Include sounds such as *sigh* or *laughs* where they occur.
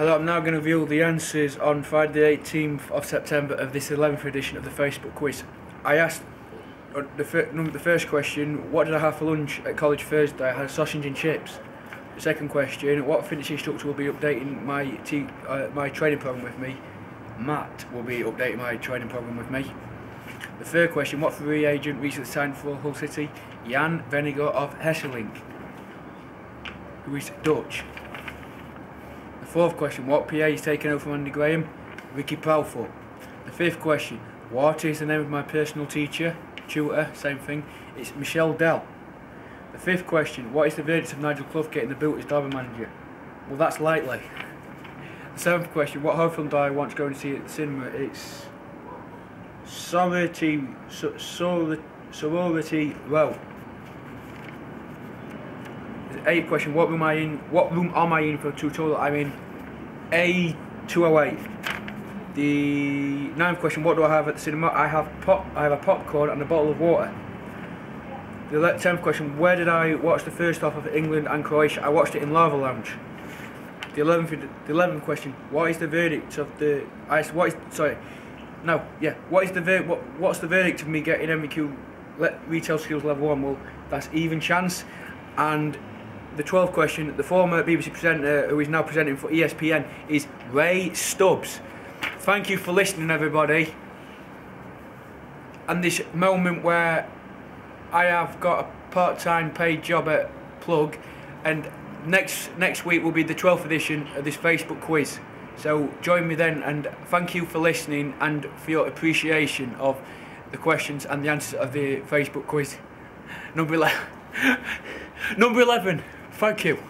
Hello, I'm now going to reveal the answers on Friday the 18th of September of this 11th edition of the Facebook quiz. I asked uh, the, fir- the first question, what did I have for lunch at college Thursday? I had sausage and chips. The second question, what fitness instructor will be updating my uh, my training program with me? Matt will be updating my training program with me. The third question, what free agent recently signed for Hull City? Jan Vennegoor of Hesselink, who is Dutch. Fourth question, what PA is taking over from Andy Graham? Ricky Proudfoot. The fifth question, what is the name of my personal teacher? Tutor, same thing. It's Michelle Dell. The fifth question, what is the verdict of Nigel Clough getting the boot as Derby manager? Well, that's likely. The seventh question, what horror film do I want to go and see at the cinema? It's Sorority, so, sorority, sorority Row. Eighth question, what room I in? What room am I in for a tutorial? I'm in A208. The ninth question, what do I have at the cinema? I have pop, I have a popcorn and a bottle of water. The tenth question, where did I watch the first half of England and Croatia? I watched it in Lava Lounge. The eleventh, the eleventh question, what is the verdict of the? I what is sorry, no, yeah. What is the ver- what, What's the verdict of me getting NVQ retail skills level one? Well, that's even chance. And the twelfth question, the former BBC presenter who is now presenting for ESPN is Ray Stubbs. Thank you for listening, everybody. And this moment where I have got a part-time paid job at Plug, and next next week will be the 12th edition of this Facebook quiz. So join me then, and thank you for listening and for your appreciation of the questions and the answers of the Facebook quiz. Number 11. *laughs* Number 11. Thank you.